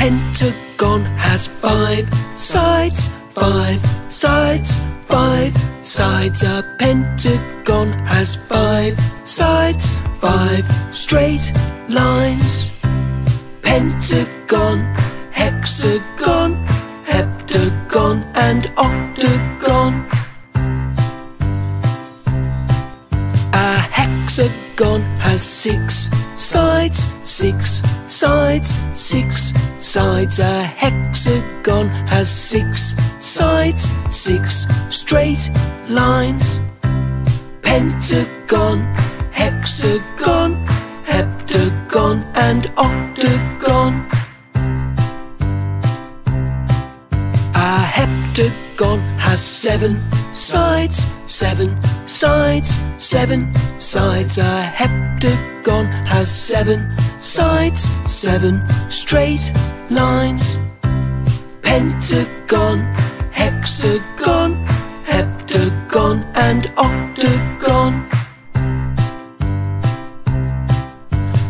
pentagon has five sides, five sides, five sides. A pentagon has five sides, five straight lines. Pentagon, hexagon, heptagon, and octagon. A hexagon has six sides, six sides, six sides. A hexagon has six sides, six straight lines. Pentagon, hexagon, heptagon, and octagon. A heptagon has seven sides, seven sides, seven sides. A heptagon has seven sides, seven straight lines. Pentagon, hexagon, heptagon, and octagon.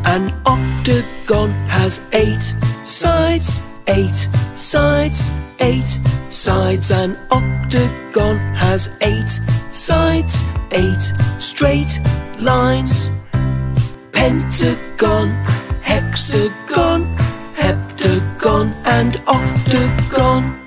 An octagon has eight sides, eight sides, eight sides. An octagon has eight sides, eight straight lines. Pentagon, hexagon, heptagon, and octagon.